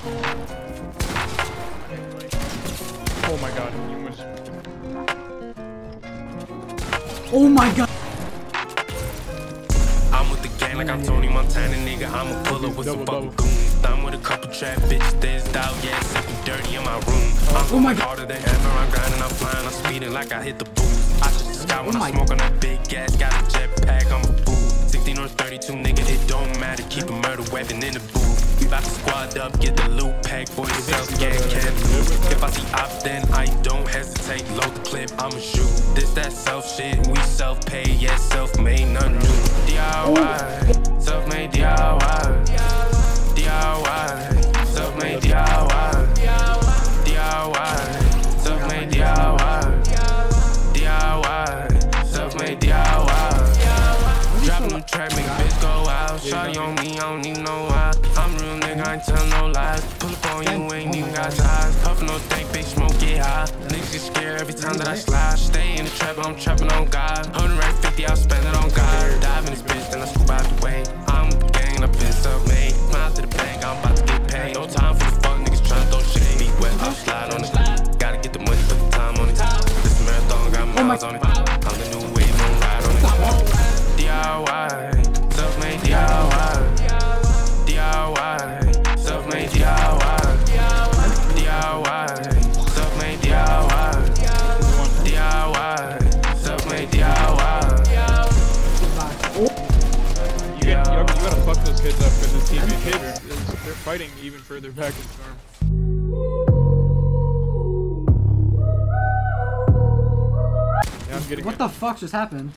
Oh my god, you must... Oh my god! I'm with the gang like I'm Tony Montana, nigga. I'm a up with some fucking goons. I'm with a couple trap bitches, there's out, yeah, sipping dirty in my room. I'm oh my god. harder than ever, I'm grinding, I'm flying, I'm speeding like I hit the booze. I just got oh when I smoke on that big gas, got a jetpack, I'm a fool. 16 or 32, nigga, it don't matter, keep a murder weapon in the booth. Up, get the loot pack for yourself, can't. If I see ops, then I don't hesitate. Load the clip, I'ma shoot. This that self shit, we self pay, yeah, self made, none new. DIY, Track, make bitch go out. Shawty on me, I don't need no why. I'm real nigga, I ain't tell no lies. Pull up on you, ain't even got ties. Puffin' no dank, big smoke, get high. Niggas get scared every time that I slide. Stay in the trap, I'm trapping on God. 150, I'll spend it on God. Dive in this bitch, then I scoop out the way. I'm gang, I've been self-made. Smile to the bank, I'm about to get paid. No time for the fuck niggas tryna throw shade. Be wet, I'll slide on it. Gotta get the money, put the time on it. This marathon got miles on it. I'm the new wave, don't ride on it. DIY, gotta, fuck those kids up because this team behavior is they're fighting even further back in storm. Yeah, I'm getting What it. the fuck just happened?